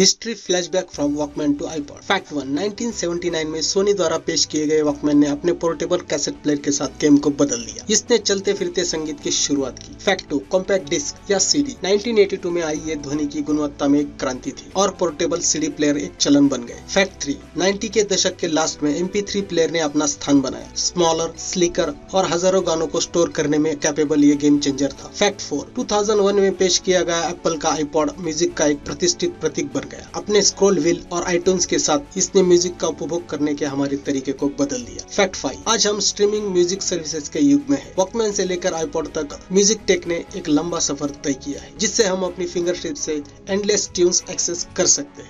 History flashback from walkman to iPod fact one 1979 में सोनी द्वारा पेश किए गए वॉकमैन ने अपने पोर्टेबल कैसेट प्लेयर के साथ गेम को बदल दिया इसने चलते फिरते संगीत की शुरुआत की। फैक्ट टू कॉम्पैक्ट डिस्क या सीडी 1982 में आई ये ध्वनि की गुणवत्ता में एक क्रांति थी और पोर्टेबल सीडी प्लेयर एक चलन बन गए। फैक्ट थ्री 90 के दशक के लास्ट में एम प्लेयर ने अपना स्थान बनाया। स्मॉलर स्लीकर और हज़ारों गानों को स्टोर करने में कैपेबल ये गेम चेंजर था। फैक्ट फोर 2001 में पेश किया गया एप्पल का आईपॉड म्यूज़िक का एक प्रतिष्ठित प्रतीक बन गया। अपने स्क्रोल व्हील और आईटून्स के साथ इसने म्यूज़िक का उपभोग करने के हमारे तरीके को बदल दिया। फैक्ट फाइव आज हम स्ट्रीमिंग म्यूज़िक सर्विसेज़ के युग में है। वॉकमैन से लेकर आईपॉड तक म्यूज़िक टेक ने एक लंबा सफ़र तय किया है, जिससे हम अपनी फिंगर से एंडलेस ट्यून्स एक्सेस कर सकते हैं।